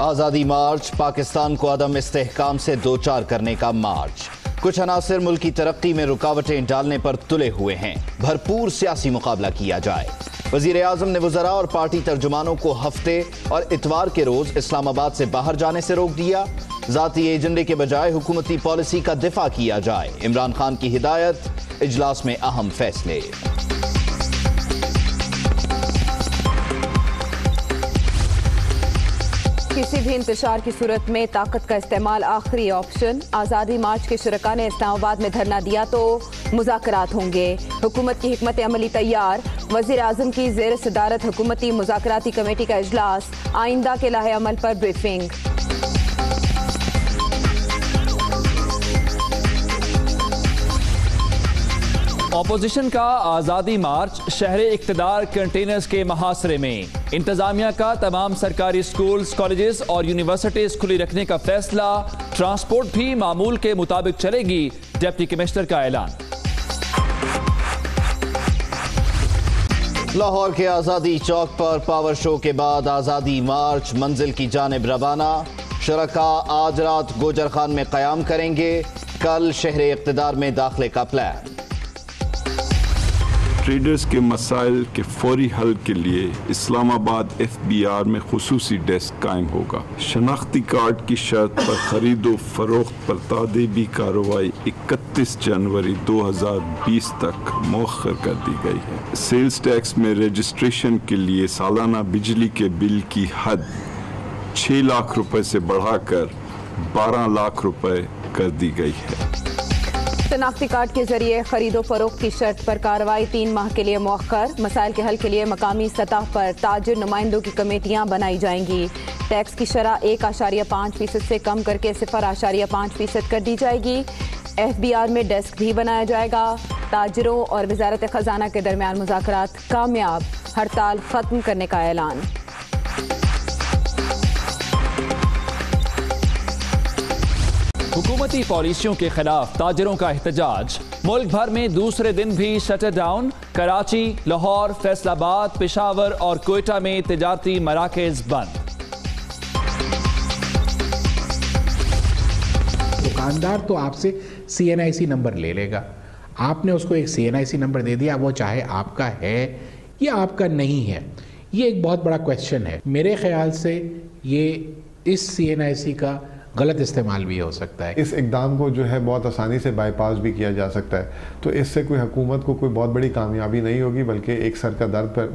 آزادی مارچ، پاکستان کو عدم استحکام سے دوچار کرنے کا مارچ۔ کچھ عناصر ملک کی ترقی میں رکاوٹیں ڈالنے پر تلے ہوئے ہیں۔ بھرپور سیاسی مقابلہ کیا جائے۔ وزیر اعظم نے وزراء اور پارٹی ترجمانوں کو ہفتے اور اتوار کے روز اسلام آباد سے باہر جانے سے روک دیا۔ ذاتی ایجنڈے کے بجائے حکومتی پالیسی کا دفاع کیا جائے۔ عمران خان کی ہدایت اجلاس میں اہم فیصلے۔ کسی بھی انتشار کی صورت میں طاقت کا استعمال آخری آپشن۔ آزادی مارچ کے شرکا نے اسلام آباد میں دھرنا دیا تو مذاکرات ہوں گے۔ حکومت کی حکمت عملی تیار۔ وزیر اعظم کی زیر صدارت حکومتی مذاکراتی کمیٹی کا اجلاس۔ آئندہ کے لاہ عمل پر بریفنگ۔ اپوزیشن کا آزادی مارچ شہر اقتدار کنٹینرز کے محاصرے میں۔ انتظامیہ کا تمام سرکاری سکولز، کالجز اور یونیورسٹیز کھلی رکھنے کا فیصلہ، ٹرانسپورٹ بھی معمول کے مطابق چلے گی، ڈیپٹی کمشنر کا اعلان۔ لاہور کے آزادی چوک پر پاور شو کے بعد آزادی مارچ، منزل کی جانب روانہ۔ شرکا آج رات گوجر خان میں قیام کریں گے، کل شہر اقتدار میں داخلے کا پلان۔ ٹریڈرز کے مسائل کے فوری حل کے لیے اسلام آباد ایف بی آر میں خصوصی ڈیسک قائم ہوگا۔ شناختی کارڈ کی شرط پر خرید و فروخت پر تعدیبی کارروائی اکتیس جنوری دو ہزار بیس تک مؤخر کر دی گئی ہے۔ سیلز ٹیکس میں رجسٹریشن کے لیے سالانہ بجلی کے بل کی حد چھ لاکھ روپے سے بڑھا کر بارہ لاکھ روپے کر دی گئی ہے۔ شناختی کارڈ کے ذریعے خرید و فروخت کی شرط پر کارروائی تین ماہ کے لیے مؤخر۔ مسائل کے حل کے لیے مقامی سطح پر تاجر نمائندوں کی کمیٹیاں بنائی جائیں گی۔ ٹیکس کی شرح ایک اشاریہ پانچ فیصد سے کم کر کے صفر اشاریہ پانچ فیصد کر دی جائے گی۔ ایف بی آر میں ڈیسک بھی بنایا جائے گا۔ تاجروں اور وزارت خزانہ کے درمیان مذاکرات کامیاب۔ ہڑتال ختم کرنے کا اعلان۔ حکومتی پالیسیوں کے خلاف تاجروں کا احتجاج۔ ملک بھر میں دوسرے دن بھی shutter down. Karachi, Lahore, Faisalabad, Peshawar اور کوئٹہ میں تجارتی مراکز بند۔ دکاندار تو آپ سے سی این آئی سی نمبر لے لے گا۔ آپ نے اس کو ایک سی این آئی سی نمبر دے دیا، وہ چاہے آپ کا ہے یا آپ کا نہیں ہے۔ یہ ایک بہت بڑا کوشچن ہے۔ میرے خیال سے یہ اس سی این آئی سی کا غلط استعمال بھی ہو سکتا ہے۔ اس اقدام کو جو ہے بہت آسانی سے بائی پاس بھی کیا جا سکتا ہے۔ تو اس سے کوئی حکومت کو کوئی بہت بڑی کامیابی نہیں ہوگی بلکہ ایک سر کا درد پر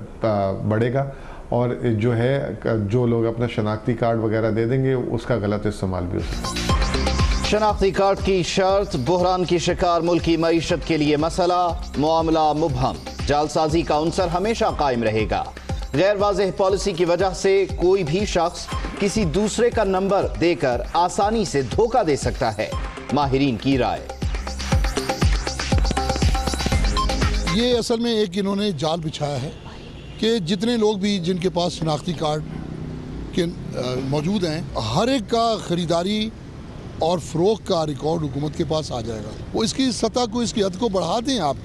بڑھے گا۔ اور جو ہے جو لوگ اپنا شناختی کارڈ وغیرہ دے دیں گے اس کا غلط استعمال بھی ہو سکتا ہے۔ شناختی کارڈ کی شرط بحران کی شکار ملکی معیشت کے لیے مسئلہ معاملہ مبہم۔ جالسازی کا عنصر ہمیشہ قائم رہے گا۔ غیر واضح پالیسی کی وجہ سے کوئی بھی شخص کسی دوسرے کا نمبر دے کر آسانی سے دھوکہ دے سکتا ہے۔ ماہرین کی رائے۔ یہ اصل میں ایک انہوں نے جال بچھایا ہے کہ جتنے لوگ بھی جن کے پاس شناختی کارڈ کے موجود ہیں، ہر ایک کا خریداری اور فروغ کا ریکارڈ حکومت کے پاس آ جائے گا۔ وہ اس کی سطح کو، اس کی حد کو بڑھا دیں آپ۔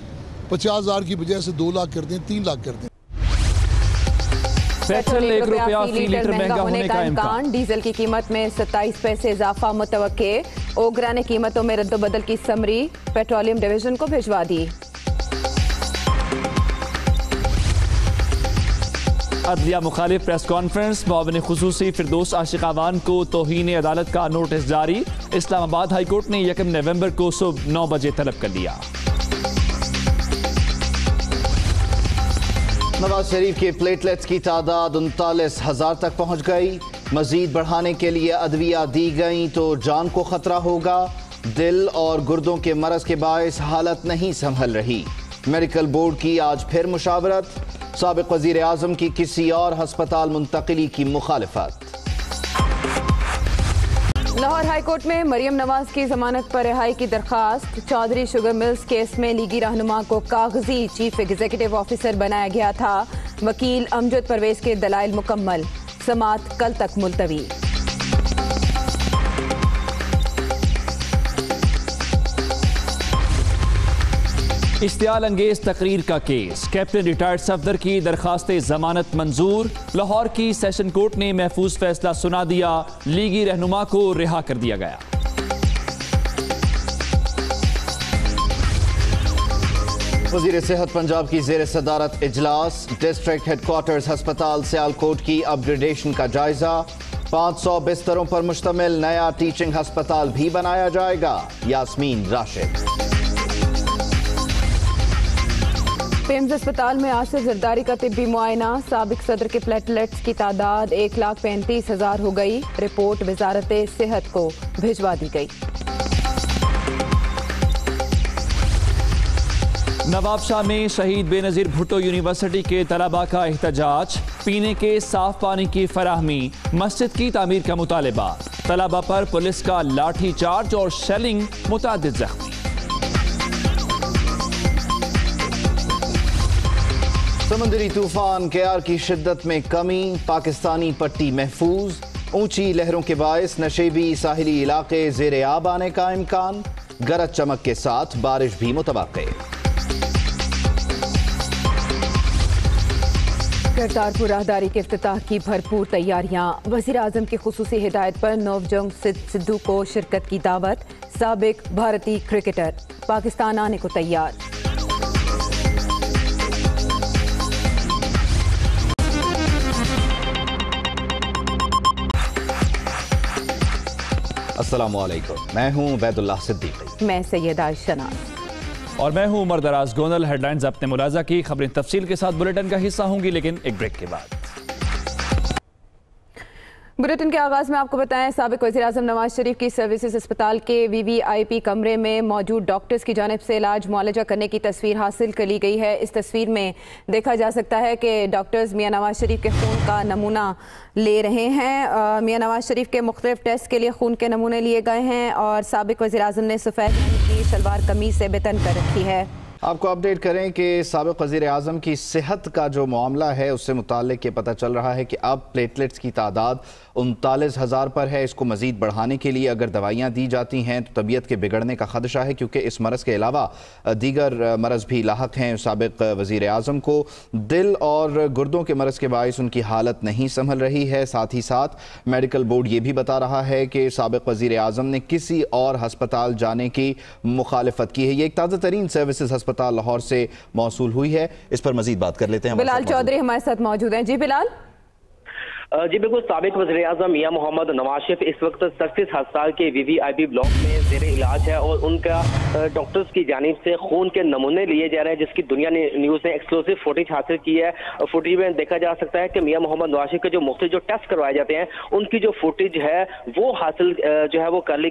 پچاس ہزار کی بجائے سے دو لاکھ کر دیں، تین لاکھ کر دیں۔ پیٹرول ایک روپیہ فی لیٹر مہنگا ہونے کا امکان۔ ڈیزل کی قیمت میں ستائیس پیسے اضافہ متوقع۔ اوگرا نے قیمتوں میں رد و بدل کی سمری۔ پیٹرولیم ڈیویژن کو بھیجوا دی۔ عدلیہ مخالف پریس کانفرنس معاون خصوصی فردوس عاشق آوان کو توہین عدالت کا نوٹس جاری۔ اسلام آباد ہائی کورٹ نے یکم نومبر کو صبح نو بجے طلب کر لیا۔ نواز شریف کے پلیٹلیٹس کی تعداد انتالیس ہزار تک پہنچ گئی۔ مزید بڑھانے کے لیے ادویہ دی گئیں تو جان کو خطرہ ہوگا۔ دل اور گردوں کے مرض کے باعث حالت نہیں سنبھل رہی۔ میڈیکل بورڈ کی آج پھر مشاورت۔ سابق وزیر اعظم کی کسی اور ہسپتال منتقلی کی مخالفت۔ لاہور ہائی کورٹ میں مریم نواز کی ضمانت پر رہائی کی درخواست۔ چودھری شوگر ملز کیس میں لیگی رہنما کو کاغذی چیف ایگزیکٹو آفیسر بنایا گیا تھا۔ وکیل امجد پرویز کے دلائل مکمل۔ سماعت کل تک ملتوی۔ اشتعال انگیز تقریر کا کیس۔ کیپٹن ریٹائرڈ صفدر کی درخواست ضمانت منظور۔ لاہور کی سیشن کورٹ نے محفوظ فیصلہ سنا دیا۔ لیگی رہنما کو رہا کر دیا گیا۔ وزیر صحت پنجاب کی زیر صدارت اجلاس۔ ڈسٹرکٹ ہیڈ کوارٹرز ہسپتال سیال کوٹ کی اپ گریڈیشن کا جائزہ۔ پانچ سو بستروں پر مشتمل نیا ٹیچنگ ہسپتال بھی بنایا جائے گا۔ یاسمین راشد۔ پیمز اسپتال میں آج سے زرداری کا طبی معائنہ۔ سابق صدر کے پلیٹلیٹس کی تعداد ایک لاکھ پینتیس ہزار ہو گئی۔ رپورٹ وزارت صحت کو بھجوا دی گئی۔ نواب شاہ میں شہید بے نظیر بھٹو یونیورسٹی کے طلبہ کا احتجاج۔ پینے کے صاف پانی کی فراہمی۔ مسجد کی تعمیر کا مطالبہ۔ طلبہ پر پولیس کا لاٹھی چارج اور شیلنگ متعدد زخمی۔ سمندری طوفان کیار کی شدت میں کمی، پاکستانی پٹی محفوظ، اونچی لہروں کے باعث نشیبی ساحلی علاقے زیر آب آنے کا امکان، گرج چمک کے ساتھ بارش بھی متوقع۔ کرتارپور راہداری کے افتتاح کی بھرپور تیاریاں۔ وزیر اعظم کی خصوصی ہدایت پر نوجنگ سدھو کو شرکت کی دعوت، سابق بھارتی کرکٹر۔ پاکستان آنے کو تیار۔ السلام علیکم۔ میں ہوں عبید اللہ صدیقی میں سیدہ شناز اور میں ہوں عمر دراز گونل ہیڈ لائنز اپنے ملازہ کی خبریں تفصیل کے ساتھ بلیٹن کا حصہ ہوں گی لیکن ایک بریک کے بعد۔ بلیٹن کے آغاز میں آپ کو بتائیں، سابق وزیر اعظم نواز شریف کی سروسز اسپتال کے وی وی آئی پی کمرے میں موجود ڈاکٹرز کی جانب سے علاج معالجہ کرنے کی تصویر حاصل کر لی گئی ہے۔ اس تصویر میں دیکھا جا سکتا ہے کہ ڈاکٹرز میاں نواز شریف کے خون کا نمونہ لے رہے ہیں۔ میاں نواز شریف کے مختلف ٹیسٹ کے لیے خون کے نمونے لیے گئے ہیں اور سابق وزیر اعظم نے سفید کی شلوار قمیض سے بتن کر رکھی ہے۔ آپ کو اپڈیٹ کریں کہ سابق وزیر اعظم کی صحت کا جو معاملہ ہے، اس سے متعلق یہ پتہ چل رہا ہے کہ اب پلیٹلیٹس کی تعداد انتالیس ہزار پر ہے۔ اس کو مزید بڑھانے کے لیے اگر دوائیاں دی جاتی ہیں تو طبیعت کے بگڑنے کا خدشہ ہے، کیونکہ اس مرض کے علاوہ دیگر مرض بھی لاحق ہیں۔ سابق وزیر اعظم کو دل اور گردوں کے مرض کے باعث ان کی حالت نہیں سنبھل رہی ہے۔ ساتھ ہی ساتھ میڈیکل بورڈ یہ بھی بتا رہا ہے کہ سابق وزیر اعظم نے کسی اور ہسپتال جانے کی مخالفت کی ہے۔ یہ ایک تازہ ترین سروسز ہسپتال لاہور سے موصول ہوئی ہے۔ اس پر مزید بات کر لیتے ہیں بلال چودری ہمارے ساتھ موجود ہیں۔ جی بلال؟ جی بالکل سابق وزیر اعظم میاں محمد نواز شریف اس وقت سرسس ہسپتال کے وی وی آئی پی بلاک میں زیر علاج ہے اور ان کا ڈاکٹرز کی جانب سے خون کے نمونے لیے جا رہے ہیں، جس کی دنیا نیوز نے ایکسکلوسیو فوٹیج حاصل کی ہے۔ فوٹیج میں دیکھا جا سکتا ہے کہ میاں محمد نواز کے جو مختلف جو ٹیسٹ کروائے جاتے ہیں، ان کی جو فوٹیج ہے، وہ حاصل جو ہے، وہ کر لی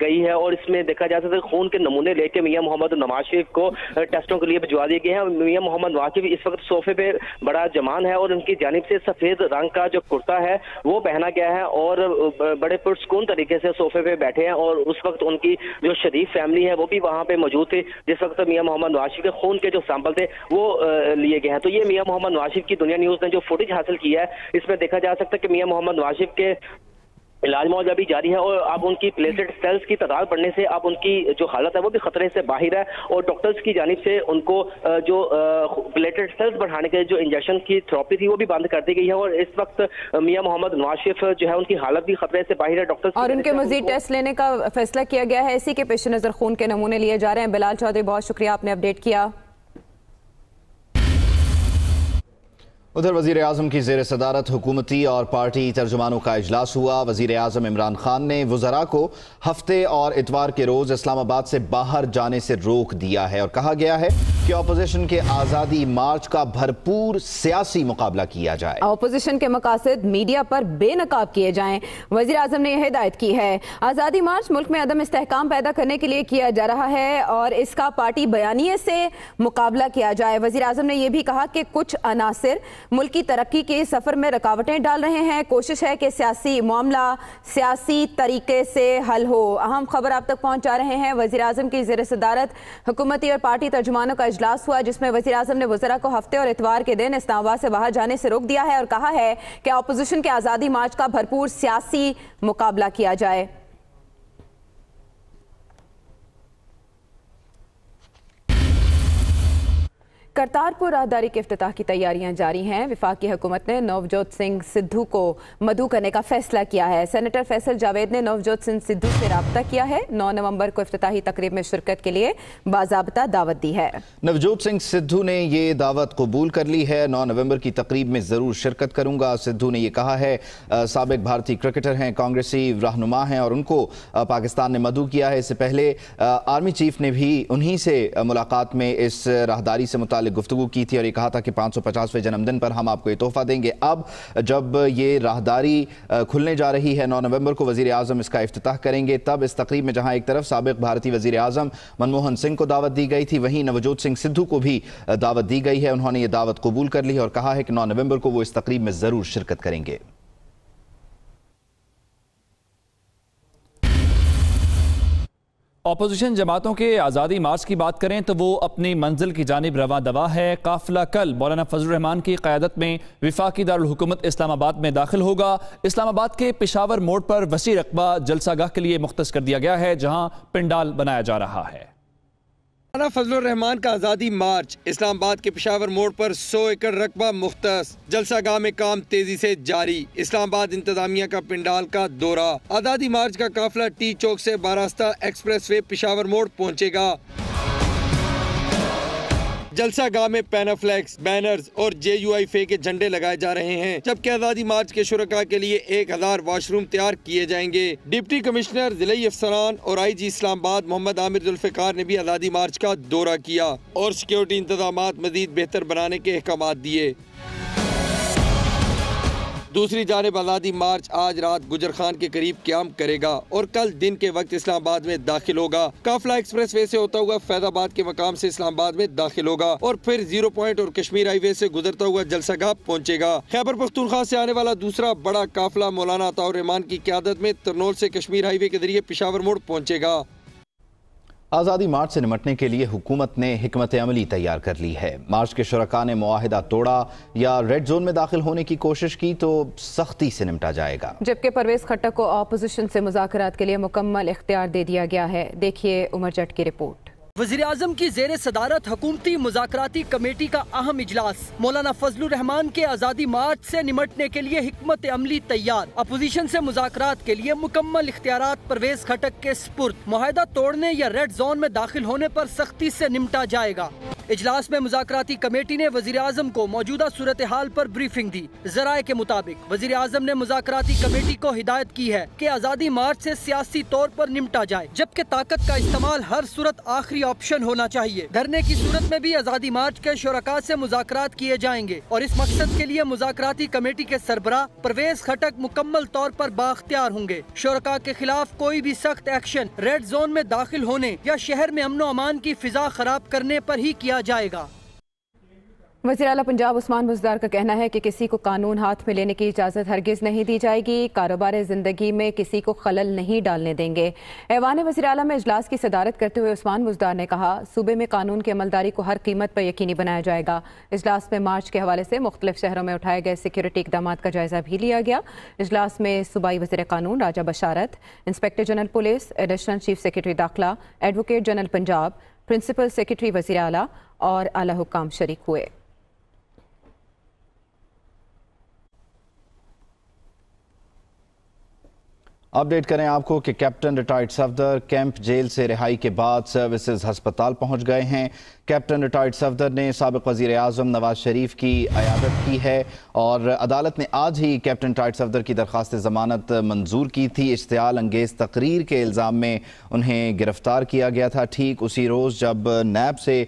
گئی ہے۔ اور اس میں دیکھا جا سکتا ہے خون کے نمونے لے کے میاں محمد نواز شریف کو ٹیسٹوں کے لیے بھجوا دیے گئے ہیں۔ میاں محمد نواز شریف اس وقت صوفے پہ بڑا جمان ہے اور ان کی جانب سے سفید رنگ کا جو کرتا ہے، وہ پہنا گیا ہے۔ اور بڑے پرسکون طریقے سے صوفے پہ بیٹھے ہیں اور اس وقت ان کی جو شریف فیملی ہے وہ بھی وہاں پہ موجود تھی جس وقت میاں محمد نواشف کے خون کے جو سیمپل تھے وہ لیے گئے ہیں۔ تو یہ میاں محمد نواشف کی دنیا نیوز نے جو فوٹیج حاصل کی ہے، اس میں دیکھا جا سکتا ہے کہ میاں محمد نواشف کے علاج معاوضہ بھی جاری ہے اور اب ان کی پلیٹڈ سیلز کی تعداد بڑھنے سے اب ان کی جو حالت ہے وہ بھی خطرے سے باہر ہے اور ڈاکٹرز کی جانب سے ان کو جو پلیٹڈ سیلز بڑھانے کے جو انجیکشن کی تھراپی تھی وہ بھی بند کر دی گئی ہے اور اس وقت میاں محمد نواز شریف جو ہے ان کی حالت بھی خطرے سے باہر ہے۔ ڈاکٹر اور ان کے مزید ٹیسٹ لینے کا فیصلہ کیا گیا ہے۔ اسی کے پیش نظر خون کے نمونے لیے جا رہے ہیں۔ بلال چودھری بہت شکریہ آپ نے اپڈیٹ کیا۔ ادھر وزیر اعظم کی زیر صدارت حکومتی اور پارٹی ترجمانوں کا اجلاس ہوا۔ وزیر اعظم عمران خان نے وزراء کو ہفتے اور اتوار کے روز اسلام آباد سے باہر جانے سے روک دیا ہے اور کہا گیا ہے کہ اپوزیشن کے آزادی مارچ کا بھرپور سیاسی مقابلہ کیا جائے۔ اپوزیشن کے مقاصد میڈیا پر بے نقاب کیے جائیں۔ وزیر اعظم نے یہ ہدایت کی ہے۔ آزادی مارچ ملک میں عدم استحکام پیدا کرنے کے لیے کیا جا رہا ہے اور اس کا پارٹی بیانیے سے مقابلہ کیا جائے۔ وزیر اعظم نے یہ بھی کہا کہ کچھ عناصر ملکی ترقی کے سفر میں رکاوٹیں ڈال رہے ہیں۔ کوشش ہے کہ سیاسی معاملہ سیاسی طریقے سے حل ہو۔ اہم خبر آپ تک پہنچا رہے ہیں۔ وزیر اعظم کی زیر صدارت حکومتی اور پارٹی ترجمانوں کا اجلاس ہوا، جس میں وزیر اعظم نے وزراء کو ہفتے اور اتوار کے دن اسلام آباد سے باہر جانے سے روک دیا ہے اور کہا ہے کہ اپوزیشن کے آزادی مارچ کا بھرپور سیاسی مقابلہ کیا جائے۔ کرتارپور راہداری کے افتتاح کی تیاریاں جاری ہیں۔ وفاقی حکومت نے نوجوت سنگھ سدھو کو مدعو کرنے کا فیصلہ کیا ہے۔ سینیٹر فیصل جاوید نے نوجوت سنگھ سدھو سے رابطہ کیا ہے۔ نو نومبر کو افتتاحی تقریب میں شرکت کے لیے باضابطہ دعوت دی ہے۔ نوجوت سنگھ سدھو نے یہ دعوت قبول کر لی ہے۔ نو نومبر کی تقریب میں ضرور شرکت کروں گا۔ سدھو نے یہ کہا ہے سابق بھارتی کرکٹر ہیں، کانگریسی رہنما ہیں اور ان کو پاکستان نے مدعو کیا ہے۔ اس سے پہلے آرمی چیف نے بھی انہی سے ملاقات میں اس راہداری سے متعلق متعلق گفتگو کی تھی اور یہ کہا تھا کہ پانچ سو پچاسویں جنم دن پر ہم آپ کو یہ تحفہ دیں گے۔ اب جب یہ راہداری کھلنے جا رہی ہے نو نومبر کو وزیر اعظم اس کا افتتاح کریں گے، تب اس تقریب میں جہاں ایک طرف سابق بھارتی وزیر اعظم منموہن سنگھ کو دعوت دی گئی تھی، وہیں نوجوت سنگھ سدھو کو بھی دعوت دی گئی ہے۔ انہوں نے یہ دعوت قبول کر لی اور کہا ہے کہ نو نومبر کو وہ اس تقریب میں ضرور شرکت کریں گے۔ اپوزیشن جماعتوں کے آزادی مارچ کی بات کریں تو وہ اپنی منزل کی جانب رواں دوا ہے۔ قافلہ کل مولانا فضل الرحمان کی قیادت میں وفاقی دارالحکومت اسلام آباد میں داخل ہوگا۔ اسلام آباد کے پشاور موڑ پر وسیع رقبہ جلسہ گاہ کے لیے مختص کر دیا گیا ہے، جہاں پنڈال بنایا جا رہا ہے۔ مولانا فضل الرحمان کا آزادی مارچ، اسلام آباد کے پشاور موڑ پر سو ایکڑ رقبہ مختص، جلسہ گاہ میں کام تیزی سے جاری۔ اسلام آباد انتظامیہ کا پنڈال کا دورہ۔ آزادی مارچ کا قافلہ ٹی چوک سے باراستہ ایکسپریس وے پشاور موڑ پہنچے گا۔ جلسہ گاہ میں پینافلیکس، بینرز اور جے یو آئی فے کے جھنڈے لگائے جا رہے ہیں، جبکہ آزادی مارچ کے شرکا کے لیے ایک ہزار واش روم تیار کیے جائیں گے۔ ڈپٹی کمشنر ضلعی افسران اور آئی جی اسلام آباد محمد عامر ذوالفقار نے بھی آزادی مارچ کا دورہ کیا اور سیکیورٹی انتظامات مزید بہتر بنانے کے احکامات دیے۔ دوسری جانب آزادی مارچ آج رات گجر خان کے قریب قیام کرے گا اور کل دن کے وقت اسلام آباد میں داخل ہوگا۔ کافلا ایکسپریس وے سے ہوتا ہوا فیض آباد کے مقام سے اسلام آباد میں داخل ہوگا اور پھر زیرو پوائنٹ اور کشمیر ہائی وے سے گزرتا ہوا جلسہ گاہ پہنچے گا۔ خیبر پختونخوا سے آنے والا دوسرا بڑا قافلہ مولانا عطا الرحمان کی قیادت میں ترنول سے کشمیر ہائی وے کے ذریعے پشاور موڑ پہنچے گا۔ آزادی مارچ سے نمٹنے کے لیے حکومت نے حکمت عملی تیار کر لی ہے۔ مارچ کے شرکا نے معاہدہ توڑا یا ریڈ زون میں داخل ہونے کی کوشش کی تو سختی سے نمٹا جائے گا۔ جبکہ پرویز خٹک کو اپوزیشن سے مذاکرات کے لیے مکمل اختیار دے دیا گیا ہے۔ دیکھیے عمر جٹ کی رپورٹ۔ وزیر اعظم کی زیر صدارت حکومتی مذاکراتی کمیٹی کا اہم اجلاس۔ مولانا فضل الرحمان کے آزادی مارچ سے نمٹنے کے لیے حکمت عملی تیار۔ اپوزیشن سے مذاکرات کے لیے مکمل اختیارات پرویز کھٹک کے سپرد۔ معاہدہ توڑنے یا ریڈ زون میں داخل ہونے پر سختی سے نمٹا جائے گا۔ اجلاس میں مذاکراتی کمیٹی نے وزیر اعظم کو موجودہ صورتحال پر بریفنگ دی۔ ذرائع کے مطابق وزیر اعظم نے مذاکراتی کمیٹی کو ہدایت کی ہے کہ آزادی مارچ سے سیاسی طور پر نمٹا جائے، جبکہ طاقت کا استعمال ہر صورت آخری آپشن ہونا چاہیے۔ دھرنے کی صورت میں بھی آزادی مارچ کے شرکا سے مذاکرات کیے جائیں گے اور اس مقصد کے لیے مذاکراتی کمیٹی کے سربراہ پرویز خٹک مکمل طور پر باختیار ہوں گے۔ شرکا کے خلاف کوئی بھی سخت ایکشن ریڈ زون میں داخل ہونے یا شہر میں امن و امان کی فضا خراب کرنے پر ہی کیا جائے گا۔ وزیر اعلیٰ پنجاب عثمان بزدار کا کہنا ہے کہ کسی کو قانون ہاتھ میں لینے کی اجازت ہرگز نہیں دی جائے گی، کاروبار زندگی میں کسی کو خلل نہیں ڈالنے دیں گے۔ ایوان وزیر اعلیٰ میں اجلاس کی صدارت کرتے ہوئے عثمان بزدار نے کہا، صوبے میں قانون کی عملداری کو ہر قیمت پر یقینی بنایا جائے گا۔ اجلاس میں مارچ کے حوالے سے مختلف شہروں میں اٹھائے گئے سیکیورٹی اقدامات کا جائزہ بھی لیا گیا۔ اجلاس میں صوبائی وزیر قانون Raja Basharat, inspector general police, additional chief secretary داخلہ، advocate general Punjab principal secretary وزیر اعلیٰ اور اعلیٰ حکام شریک ہوئے۔ اپڈیٹ کریں آپ کو کہ captain retired Safdar camp jail سے رہائی کے بعد سروسز ہسپتال پہنچ گئے ہیں۔ کیپٹن ریٹائرڈ صفدر نے سابق وزیر اعظم نواز شریف کی عیادت کی ہے اور عدالت نے آج ہی کیپٹن ریٹائرڈ صفدر کی درخواست ضمانت منظور کی تھی۔ اشتعال انگیز تقریر کے الزام میں انہیں گرفتار کیا گیا تھا۔ ٹھیک اسی روز جب نیب سے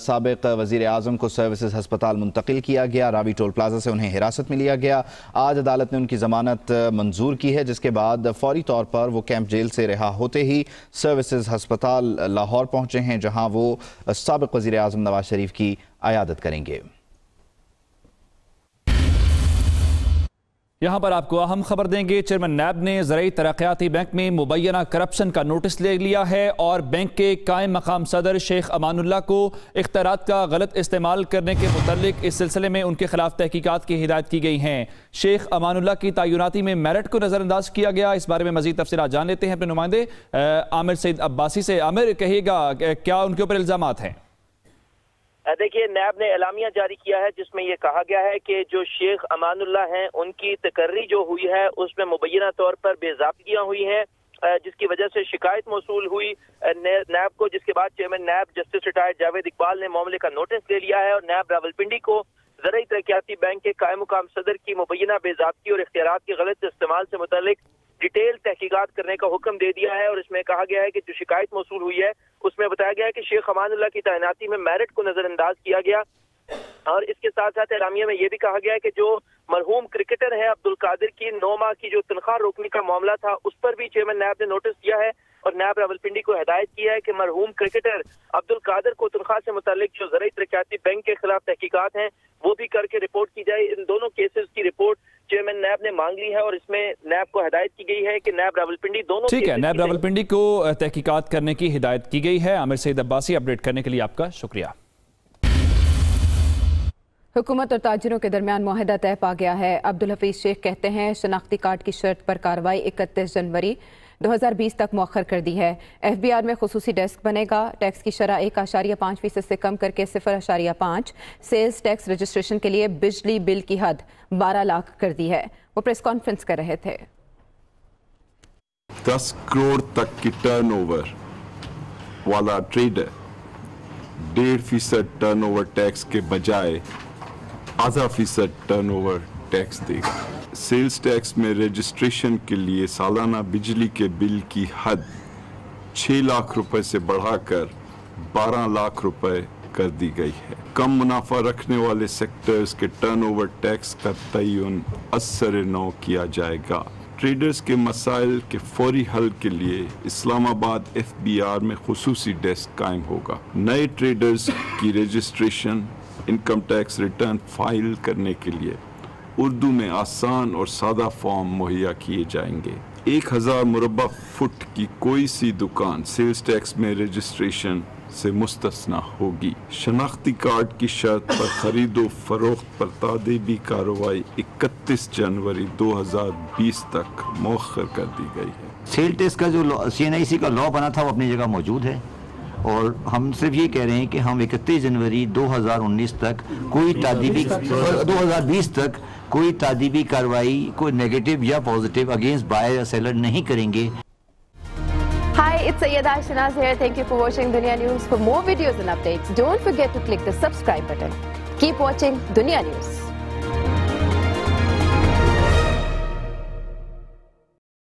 سابق وزیر اعظم کو سروسز ہسپتال منتقل کیا گیا، راوی ٹول پلازا سے انہیں حراست میں لیا گیا۔ آج عدالت نے ان کی ضمانت منظور کی ہے، جس کے بعد فوری طور پر وہ کیمپ جیل سے رہا ہوتے ہی سروسز ہسپتال لاہور پہنچے ہیں، جہاں وہ سابق وزیر اعظم نواز شریف کی عیادت کریں گے۔ یہاں پر آپ کو اہم خبر دیں گے، چیئرمین نیب نے زرعی ترقیاتی بینک میں مبینہ کرپشن کا نوٹس لے لیا ہے اور بینک کے قائم مقام صدر شیخ امان اللہ کو اختیارات کا غلط استعمال کرنے کے متعلق اس سلسلے میں ان کے خلاف تحقیقات کی ہدایت کی گئی ہیں۔ شیخ امان اللہ کی تعیناتی میں میرٹ کو نظر انداز کیا گیا۔ اس بارے میں مزید تفصیلات جان لیتے ہیں اپنے نمائندے عامر سید عباسی سے۔ عامر، کہیے گا، کیا ان کے اوپر الزامات ہیں؟ دیکھیے، نیب نے اعلامیہ جاری کیا ہے، جس میں یہ کہا گیا ہے کہ جو شیخ امان اللہ ہیں، ان کی تقرری جو ہوئی ہے، اس میں مبینہ طور پر بے ضابطگیاں ہوئی ہیں جس کی وجہ سے شکایت موصول ہوئی۔ نیب کو، جس کے بعد chairman NAB justice retire Javed Iqbal نے معاملے کا نوٹس دے لیا ہے اور نیب راول پنڈی کو زرعی ترقیاتی بینک کے قائم مقام صدر کی مبینہ بے ضابطگی اور اختیارات کے غلط استعمال سے متعلق ڈیٹیل تحقیقات کرنے کا حکم دے دیا ہے اور اس میں کہا گیا ہے کہ جو شکایت موصول ہوئی ہے، اس میں بتایا گیا ہے کہ شیخ امان اللہ کی تعیناتی میں میرٹ کو نظر انداز کیا گیا اور اس کے ساتھ ساتھ اعلامیہ میں یہ بھی کہا گیا ہے کہ جو مرحوم کرکٹر ہے عبد القادر کی نو ماہ کی جو تنخواہ روکنے کا معاملہ تھا، اس پر بھی چیئرمین نیب نے نوٹس دیا ہے اور نیب راول پنڈی کو ہدایت کیا ہے کہ مرحوم کرکٹر عبد القادر کو تنخواہ سے متعلق جو زرعی ترقیاتی بینک کے خلاف تحقیقات ہیں، وہ بھی کر کے رپورٹ کی جائے۔ ان دونوں کیسز کی رپورٹ چیئرمین نیب نے مانگ لی ہے اور اس میں نیب کو ہدایت کی گئی ہے کہ نیب راول پنڈی دونوں ٹھیک ہے نیب راول پنڈی کو تحقیقات کرنے کی ہدایت کی گئی ہے۔ عامر سید عباسی اپڈیٹ کرنے کے لیے آپ کا شکریہ۔ حکومت اور تاجروں کے درمیان معاہدہ طے پا گیا ہے۔ عبدالحفیظ شیخ کہتے ہیں شناختی کارڈ کی شرط پر کاروائی اکتیس جنوری۔ دو ہزار بیس تک مؤخر کر دی ہے۔ ایف بی آر میں خصوصی ڈیسک بنے گا۔ ٹیکس کی شرح ایک اشاریہ پانچ فیصد سے کم کر کے صفر اشاریہ پانچ۔ سیلز ٹیکس رجسٹریشن کے لیے بجلی بل کی حد بارہ لاکھ کر دی ہے۔ وہ پریس کانفرنس کر رہے تھے۔ دس کروڑ تک کی ٹرن اوور والا ٹریڈر ڈیڑھ فیصد ٹرن اوور ٹیکس کے بجائے آدھا فیصد ٹرن اوور ٹیکس دے گا۔ سیلز ٹیکس میں رجسٹریشن کے لیے سالانہ بجلی کے بل کی حد چھ لاکھ روپے سے بڑھا کر بارہ لاکھ روپے کر دی گئی ہے۔ کم منافع رکھنے والے سیکٹرز کے ٹرن اوور ٹیکس کا تعین اثر نو کیا جائے گا۔ ٹریڈرز کے مسائل کے فوری حل کے لیے اسلام آباد ایف بی آر میں خصوصی ڈیسک قائم ہوگا۔ نئے ٹریڈرز کی registration income tax return file کرنے کے لیے۔ اردو میں آسان اور سادہ فارم مہیا کیے جائیں گے۔ ایک ہزار مربع فٹ کی کوئی سی دکان سیلز ٹیکس میں رجسٹریشن سے مستثنا ہوگی۔ شناختی کارڈ کی شرط پر خرید و فروخت پر تعدیبی کارروائی اکتیس جنوری دو ہزار بیس تک مؤخر کر دی گئی ہے۔ سیل ٹیکس کا جو سی این آئی سی کا لا بنا تھا وہ اپنی جگہ موجود ہے۔ اور ہم صرف یہ کہہ رہے ہیں کہ ہم اکتیس جنوری دو ہزار انیس تک کوئی تعدیبی دو ہزار بیس تک کوئی تعدیبی کاروائی کوئی نیگیٹو یا پازیٹیو اگینسٹ بائر یا سیلر نہیں کریں گے Hi, it's Sayyed Shanaz here. Thank you for watching Dunya News. For more videos and updates, don't forget to click the subscribe button. Keep watching Dunya News.